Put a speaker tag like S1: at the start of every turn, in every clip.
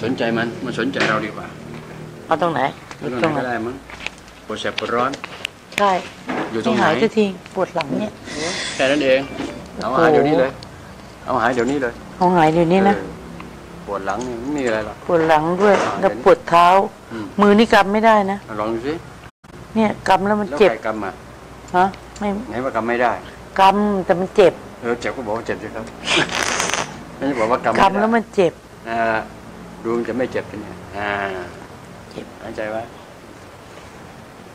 S1: สนใจมันมันสนใจเราดีกว่า
S2: เอาตรงไหน
S1: อยู่ตรง
S2: ตรง
S1: ไหน
S2: ไหน
S1: ก็ได้มั้งปวดแสบปวดร้อน
S2: ใช่
S1: อยู่ตรง
S2: ไม่
S1: ไหน
S2: หายทุกทีปวดหลังเนี่ย
S1: แค่นั้นเองเอาหายเดี๋ยวนี้เลย เอาหายเดี๋ยวนี้เลย
S2: เอาหายเดี๋ยวนี้นะ
S1: เออปวดหลังนี่ไม่มีอะไรหรอก
S2: ปวดหลังด้วย
S1: อ่า
S2: แล้วปวดเท้า
S1: อืม
S2: มือนี่กำไม่ได้นะ
S1: เอาลองดูสิ
S2: เนี่ยกำแล้วมัน
S1: แล้ว
S2: เจ็บ
S1: ใครกำมา
S2: ฮะไม่
S1: ไหนว่ากำไม่ได้
S2: กำแต่มันเจ็บ
S1: เออเจ็บก็บอกว่าเจ็บสิครับไม่ใช่บอกว่ากำไม่
S2: กำ
S1: ได้
S2: แล้วมันเจ็บ
S1: อ่า ดูมันจะไม่เจ็บเป็นไงอ่า
S2: เจ็บ
S1: หายใจไว้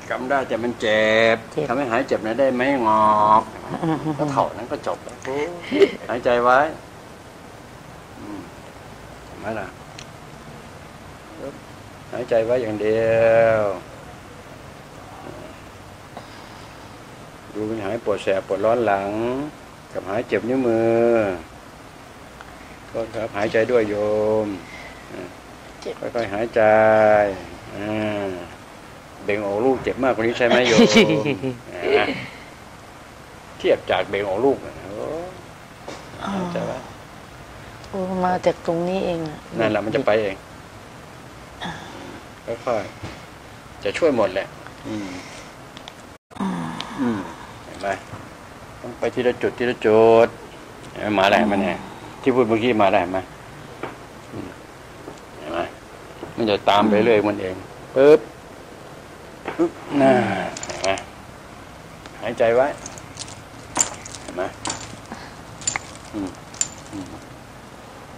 S1: กำได้แต่มันเจ็บ
S2: เจ็บ
S1: ทำให้หายเจ็บหนะได้ไหมงอกก็เท่านั้นก็จบแล้วหายใจไว้อืมเห็นไหมล่ะปึ๊บหายใจไว้อย่างเดียวดูมันหายปวดแสบปวดร้อนหลัง กับหายเจ็บนิ้วมือโทษครับหายใจด้วยโยม
S2: เจ็บ
S1: ค่อยๆหายใจอ่าเบ่งออกลูกเจ็บมากกว่านี้ใช่ไหมโยมอ่าเทียบจากเบ่งออกลูกนะโอ้หายใจไว้
S2: โอ้มาจากตรงนี้เองอะ
S1: นั่นแหละมันจะไปเองค่อยๆจะช่วยหมดแหละ อืมอืมเห็นไหมต้องไปทีละจุดทีละจุดเห็นไหมมาได้มันเนี่ยที่พูดเมื่อกี้มาได้ไหมอืมเห็นไหม มันจะตามไปเรื่อยมันเองปึ๊บปึ๊บน่าเห็นไหมหายใจไว้เห็นไหมอืมอืม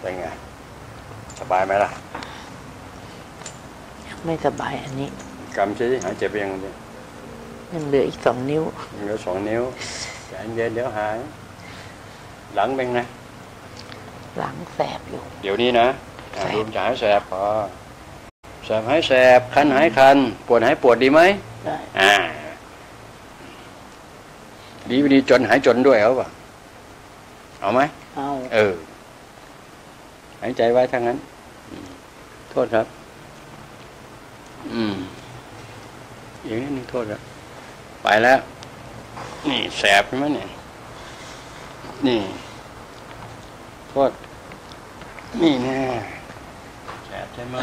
S1: เป็นไง สบายไหมล่ะ
S2: ไม่สบายอันนี้
S1: กำชี้หายเจ็บไปยังเนี่ย
S2: ยังเหลืออีกสองนิ้ว
S1: เหลือสองนิ้วใจเย็นเดี๋ยวหาย หลังเป็นไง
S2: หลังแสบอยู่
S1: เดี๋ยวนี้นะอ่า
S2: แสบ
S1: ดูจะหายแสบพอแส บหายแสบ คันหายคัน ปวดหายปวดดีไหม
S2: ได้
S1: อ่าดีไม่ดีจนหายจนด้วยเอาป่ะเอาไหม
S2: เอา
S1: เออ หายใจไว้ทั้งนั้นอืมโทษครับ อืมอย่างนี้นึงโทษครับไปแล้ว นี่แสบใช่ไหมเนี่ย นี่ โทษ นี่แน่แสบใช่ไหม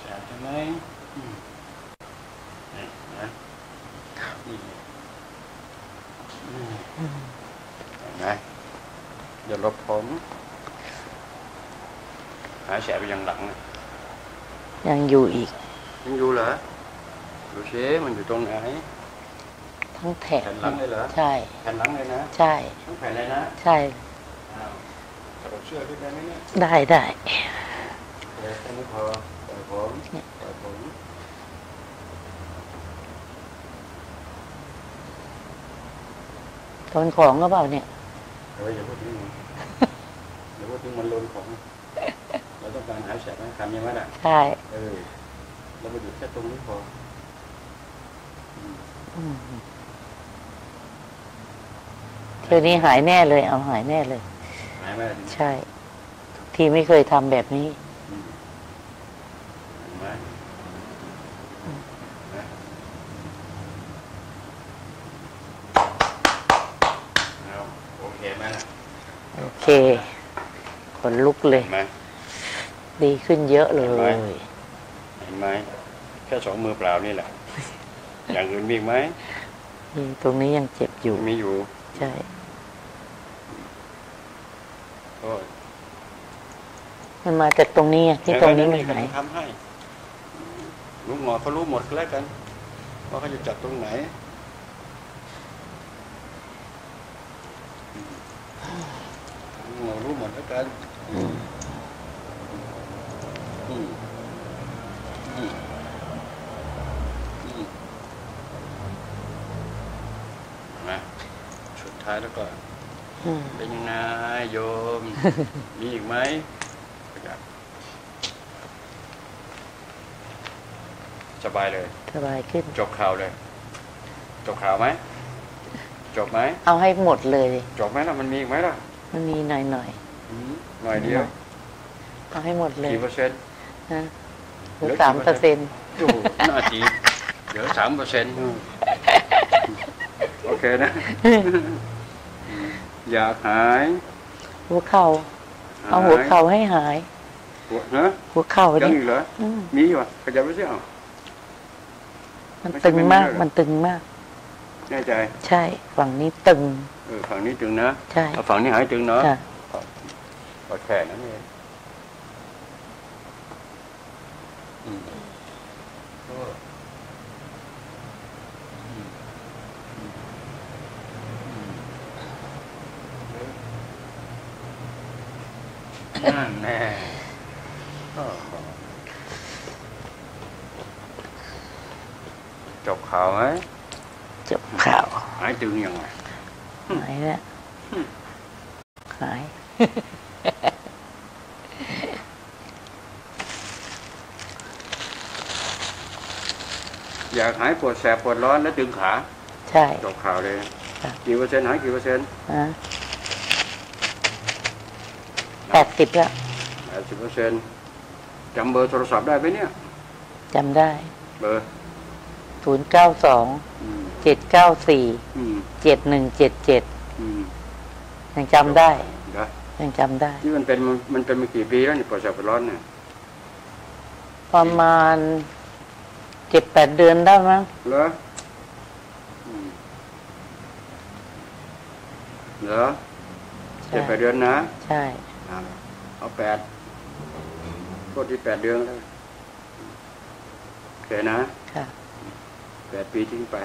S1: แสบใช่ไหมอืมนี่นะนี่อืมเห็นไหมเดี๋ยวลบผมหาย แสบไปยังหลังนะ
S2: ยังอยู่อีก
S1: ยังอยู่เหรอดูซิมันอยู่ตรงไหน
S2: ทั้งแถบ
S1: แผ่นหลังเลยเหรอ
S2: ใช่
S1: แผ่นหลังเลยนะ
S2: ใช่
S1: ทั้งแผ่นเลยนะ
S2: ใช่
S1: อ้าวถอดเสื้อขึ้นได้ไหมเนี่ย
S2: ได้ได้
S1: เดี๋ยวแค่นี้พอปล่อยผมปล่อยผม
S2: ทนของก็เปล่าเนี่ย
S1: เฮ้ยอย่าพูดถึงมันอย่าพูดถึงมันโลนของ เราต้องการหายแสบให้คำยังไงล่ะ
S2: ใช่
S1: เออเรามาหยุดแค่ตรงนี้พอ
S2: อืมคืนนี้หายแน่เลย เอาหายแน่เลย
S1: หายไหมล่ะทีนี้
S2: ใช่ทีไม่เคยทำแบบนี้
S1: อืมเห็นไหมเห็นไหมเอาโอเคไหมล่ะ
S2: โอเค ขนลุกเลย
S1: เห็นไหม
S2: ดีขึ้นเยอะเลย
S1: เห็นไหมแค่สองมือเปล่านี่แหละ อย่างอื่นมีอีกไหม
S2: นี่ตรงนี้ยังเจ็บอยู่
S1: มีอยู่
S2: ใช่
S1: โอ้ย
S2: มันมาจากตรงนี้อะที่ตรงนี้มันหาย
S1: ทำให้ลุงหมอเขารู้หมดแล้วกันว่าเขาจะจับตรงไหนลุงหมอรู้หมดแล้วกันอืมอืมอืมเห็ นไหมสุดท้ายแล้วก็
S2: อืม
S1: เป็นยังไงโยม มีอีกไหมสบายเลย
S2: สบายขึ้น
S1: จบข่าวเลย จบข่าวไหม จบไหม
S2: เอาให้หมดเลย
S1: จบไหมล่ะ มันมีอีกไหมล่ะ
S2: มันมีหน่อยหน่อย
S1: อืมหน่อยเดียว
S2: ๆเอาให้หมดเลย
S1: กี่เปอร์เซ็นต์
S2: นะเหลือ
S1: เหลือกี่
S2: สามเปอร์เซ็นต์
S1: โอ้โหน่าจีบเหลือสามเปอร์เซ็นต์โอเคนะ อยากหาย
S2: หัวเข่า
S1: ห
S2: เอาหัวเข่าให้หาย
S1: หัวฮะ
S2: หัวเข่า
S1: ยัง
S2: นี่
S1: อีกเหรอ
S2: อืม
S1: มีอยู่อะขยับไปสิเอา
S2: มัน
S1: ไม่ใช่
S2: ตึงมาก
S1: ไม่ได้เหรอ
S2: มันตึงมาก
S1: แน่ใจ
S2: ใช่ ฝั่งนี้ตึง
S1: เออฝั่งนี้ตึงนะ
S2: ใช่
S1: เอาฝั่งนี้หายตึงเนาะ
S2: ค่ะ
S1: ก็แค่นั้นเอง อืมโอ้อืมอืมอืมนั่นแน่โอ้โหจบข่าวไหม
S2: จบข่าว
S1: หายตึงยังไง
S2: หายแล้ว
S1: อืม
S2: หาย
S1: อยากหายปวดแสบปวดร้อนและตึงขา
S2: ใช่
S1: จบข่าวเลย
S2: ค่ะ
S1: กี่เปอร์เซ็นต์หายกี่เปอร์เซ็นต์
S2: นะแปดสิบแล้ว
S1: แปดสิบเปอร์เซ็นต์จำเบอร์โทรศัพท์ได้ไหมเนี่ย
S2: จำได้
S1: เบอร์
S2: ศูนย์เก้าสอง
S1: อืม
S2: เจ็ดเก้าสี่
S1: อืม
S2: เจ็ดหนึ่งเจ็ดเจ็ด
S1: อืม
S2: ยังจำได้
S1: เดี๋ยว
S2: ยังจำได้
S1: นี่มันเป็นมันเป็นมากี่ปีแล้วนี่ปวดแสบปวดร้อนเนี่ย
S2: ประมาณ เจ็ดแปดเดือนได้มั้ง
S1: เหรออืมเหรอเจ็ดแปดเดือนนะ
S2: ใช่
S1: อ่าเอาแปดโทษที่แปดเดือนแล้วโอเคนะ
S2: ค่ะ
S1: แปดปีทิ้งไป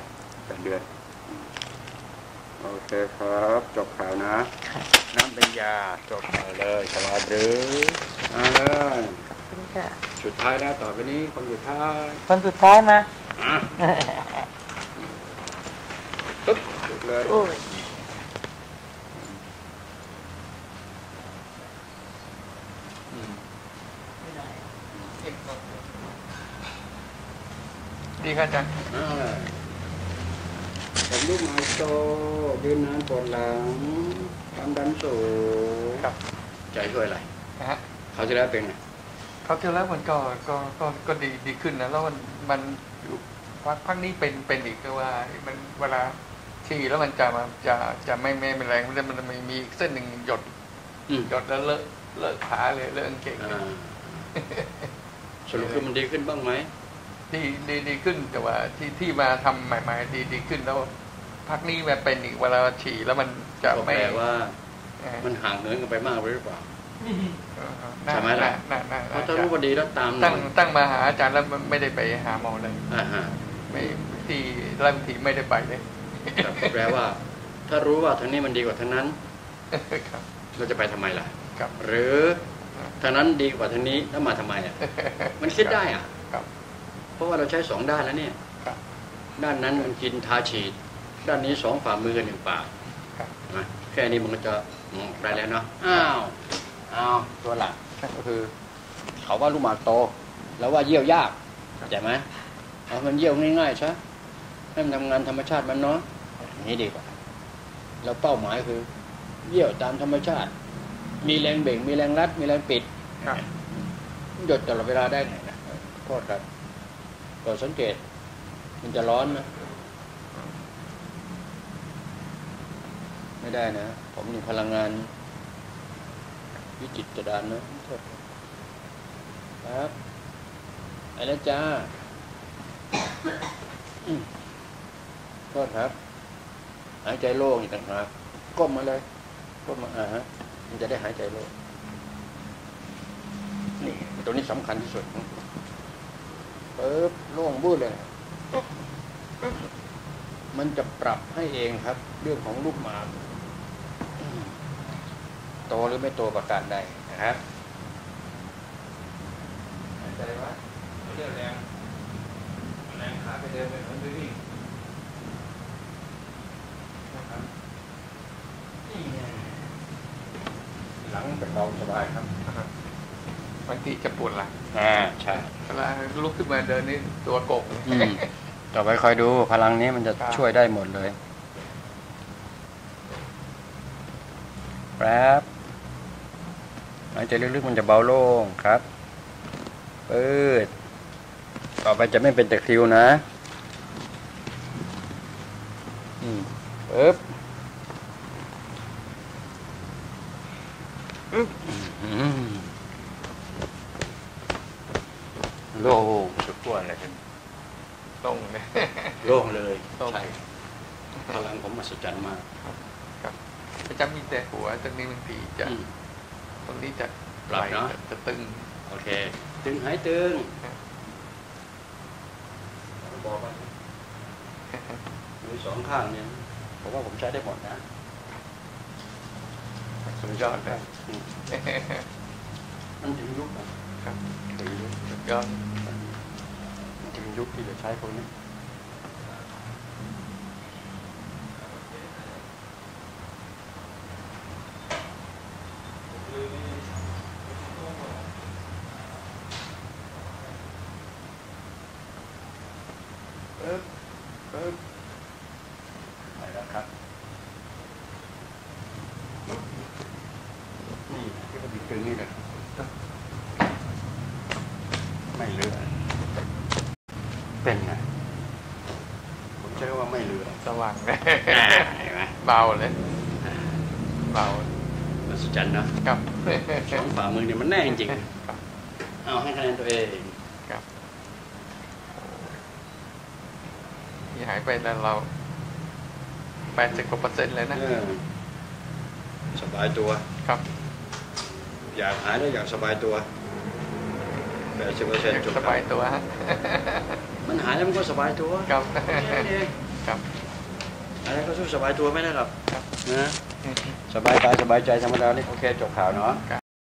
S1: แปดเดือนอืมโอเคครับ จบข่าวนะ
S2: ค่ะ
S1: น้ำเป็นยาจบข่าวเลยสวัสดีอ่าเลย
S2: ขอบคุณค่ะ
S1: สุดท้ายแล้วต่อไปนี้คนสุดท้าย
S2: คนสุดท้ายมา
S1: อะปึ๊บหยุดเลย
S2: โอ้ย
S1: อืม
S3: ดีครับอาจารย์
S1: อ่าผมลูกไม้โตยืนนานปวดหลังความดันสูง
S3: ครับ
S1: ใจช่วยอะไร
S3: นะฮะ
S1: เขาจะแล้วเป็นไง
S3: เขาเจอแล้วมันก็ก็ก็ก็ดีดีขึ้นนะแล้วมันมันพักพักนี้เป็นเป็นอีกก็ว่ามันเวลาฉี่แล้วมันจะมาจะจะไม่ไม่ไม่แรงมันจะมันจะมีมีอีกเส้นหนึ่งหยด
S1: อืม
S3: หยดแล้วเลอะเลอะขาเลยเลอะกางเกงเลย
S1: อ่าสรุปคือมันดีขึ้นบ้างไหม
S3: ดีดีดีขึ้นแต่ว่าที่ที่มาทำใหม่ๆดีดีขึ้นแล้วพักนี้มาเป็นอีกเวลาฉี่แล้วมันจะ
S1: ก็แป
S3: ไม่
S1: ลว่า
S3: เอ่อ
S1: มันห่างเหินกันไปมากไปหรือเปล่า
S3: เอ่อน่า
S1: ใช่ไหมล่ะ
S3: น่าน่า
S1: เพ
S3: น่า
S1: ราะถ้า
S3: จะ
S1: รู้ว่าดีแล้วตามหน่
S3: ตั้
S1: องย
S3: ตั้งมาหาอาจารย์แล้วไม่ได้ไปหาหมอเลย
S1: อ่าฮะ
S3: ไม่ที่ไร่บางทีไม่ได้ไปเลย
S1: ครับก็แปลว่า ถ้ารู้ว่าทางนี้มันดีกว่าทางนั้น
S3: ครับ
S1: เราจะไปทำไมล่ะ
S3: ครับ
S1: หรือทางนั้นดีกว่าทางนี้แล้วมาทำไมอะมันคิดได้อะ
S3: ครับ
S1: เพราะว่าเราใช้สองด้านแล้วเนี่ย
S3: ครับ
S1: ด้านนั้นมันกินทาฉีด ด้านนี้สองฝ่ามือกันหนึ่งปาก
S3: ครับ
S1: นะแค่นี้มันก็จะอืมได้แล้วเนาะอ้าว อ้าวตัวหลักก็คือ เขาว่าลูกหมากโต แล้วว่าเยี่ยวยากเข้าใจไหมเอามันเยี่ยวง่ายๆใช่ให้มันทำงานธรรมชาติมันเนาะอย่างนี้ดีกว่าแล้วเป้าหมายคือ เยี่ยวตามธรรมชาติ มีแรงเบ่ง มีแรงรัด มีแรงปิด
S3: ครับ
S1: หยดตลอดเวลาได้ไงนะโทษครับก็สังเกต มันจะร้อนไหมไม่ได้นะ ผมมีพลังงาน วิจิตรดานนะโทษครับไปแล้วจ้าโทษครับ หายใจโล่งอีกต่างหากก้มมาเลยก้มมาอ่าฮะมันจะได้หายใจโล่งนี่ตัวนี้สำคัญที่สุดปึ๊บโล่งบูดเลย มันจะปรับให้เองครับ เรื่องของลูกหมาก โตหรือไม่โตประการใดนะครับหายใจวะเรียกแรงแรงขาไปเดินไปเหมือนไปวิ่งนะครับนี่ไงหลังเป็นเบาสบายครับ
S3: บางทีจะปวดหลัง
S1: อ่าใช่
S3: เวลาลุกขึ้นมาเดินนี่ตัวโกกเลย
S1: อืมต่อไปคอยดูพลังนี้มันจะ
S3: ครับ
S1: ช่วยได้หมดเลยแป๊บ หายใจลึกๆมันจะเบาโล่งครับปืดต่อไปจะไม่เป็นตะคริวนะอืมปึ๊บอึ๊บอื โล่งสุดขั้วเลย
S3: ตรงเลย
S1: โล่งเลย
S3: โล่ง
S1: ใช่พลังผมมหัศจรรย์มาก
S3: ครับประจำมีแต่หัวตรงนี้บางทีจะ
S1: อืม
S3: ตรงนี้จะ
S1: หลับเนอะ
S3: จะจะ ตึง
S1: โอเค ตึงหายตึง
S3: ครับ
S1: บอกว่ามือสองข้างเนี่ยผมว่าผมใช้ได้หมดนะ
S3: สุดยอดเลย
S1: อืมมันถึงยุคนะครับถึงยุค
S3: สุดยอด
S1: มันถึงยุคที่จะใช้พวกนี้ เอ๊บเอ๊บไปแล้วครับ นี่ที่เขาติดตึงนี่แหละ ไม่เหลือ เป็นไงผมใช้คำว่าไม่เหลือ
S3: สว่างเลย
S1: เห็นไหม
S3: เบาเลยเบา
S1: มหัศจรรย์เนอะ
S3: ครับ
S1: สองฝ่ามือเนี่ยมันแน่จริง
S3: ครับ
S1: ๆเอาให้คะแนนตัวเอง
S3: ครับที่หายไปแล้วเราแปดสิบกว่าเปอร์เซ็นต์เลยนะ
S1: เออสบายตัว
S3: ครับ
S1: อยากหายแล้วอยากสบายตัว แปดสิบเปอร์เซ็นต์จบ
S3: สบายตัวฮะ
S1: มันหายแล้วมันก็สบายตัว
S3: ครับ
S1: แค่นี้เอง
S3: ครับ
S1: อะไรก็สู้สบายตัวไม่ได้หรอก
S3: ครับ
S1: นะสบายกายสบายใจธรรมดานี่โอเคจบข่าวเนาะ